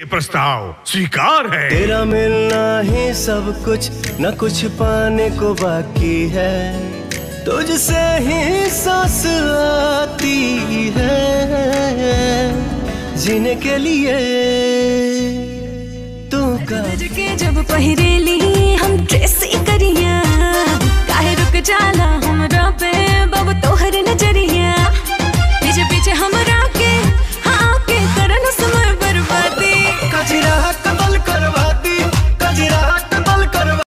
ये प्रस्ताव स्वीकार है। तेरा मिलना ही सब कुछ न कुछ पाने को बाकी है। तुझसे ही सांस आती है जीने के लिए तू का। जब पहरेली